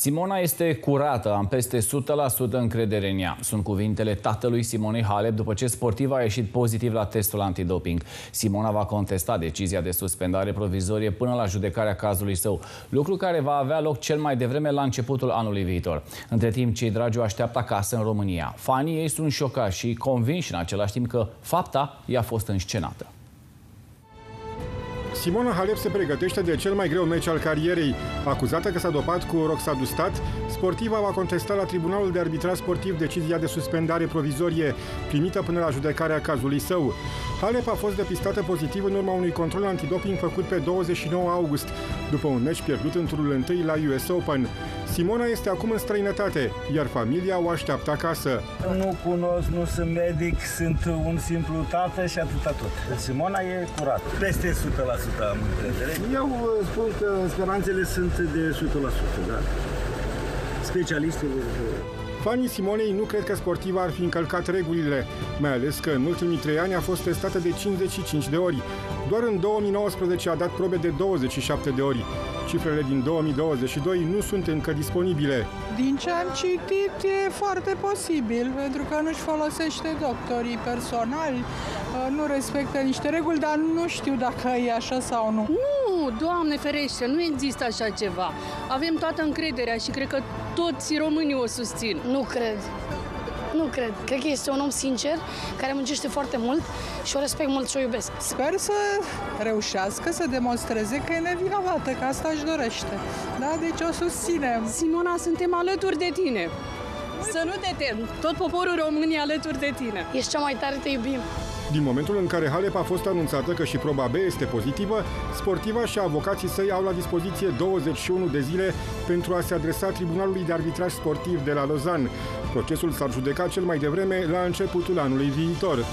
Simona este curată, am peste 100% încredere în ea. Sunt cuvintele tatălui Simonei Halep după ce sportiva a ieșit pozitiv la testul antidoping. Simona va contesta decizia de suspendare provizorie până la judecarea cazului său, lucru care va avea loc cel mai devreme la începutul anului viitor. Între timp, cei dragi o așteaptă acasă în România. Fanii ei sunt șocați și convinși în același timp că fapta i-a fost înscenată. Simona Halep se pregătește de cel mai greu meci al carierei. Acuzată că s-a dopat cu roxadustat, sportiva va contesta la Tribunalul de Arbitraj Sportiv decizia de suspendare provizorie, primită până la judecarea cazului său. Halep a fost depistată pozitiv în urma unui control antidoping făcut pe 29 august, după un meci pierdut în turul întâi la US Open. Simona este acum în străinătate, iar familia o așteaptă acasă. Nu cunosc, nu sunt medic, sunt un simplu tată și atâta tot. Simona e curat. Peste 100% am încredere. Eu uh, spun că speranțele sunt de 100%, da? Specialistul Fanii Simonei nu cred că sportiva ar fi încălcat regulile, mai ales că în ultimii trei ani a fost testată de 55 de ori. Doar în 2019 a dat probe de 27 de ori. Cifrele din 2022 nu sunt încă disponibile. Din ce am citit, e foarte posibil, pentru că nu-și folosește doctorii personali, uh, nu respectă niște reguli, dar nu știu dacă e așa sau nu. Nu, Doamne ferește, nu există așa ceva. Avem toată încrederea și cred că toți românii o susțin. Nu cred. Nu cred. Cred că este un om sincer, care muncește foarte mult și o respect mult și o iubesc. Sper să reușească să demonstreze că e nevinovată, că asta își dorește. Da? Deci o susținem. Simona, suntem alături de tine. Să nu te tem, tot poporul român e alături de tine. Ești cea mai tare, te iubim. Din momentul în care Halep a fost anunțată că și proba B este pozitivă, sportiva și avocații săi au la dispoziție 21 de zile pentru a se adresa Tribunalului de Arbitraj Sportiv de la Lausanne. Procesul s-ar judeca cel mai devreme la începutul anului viitor.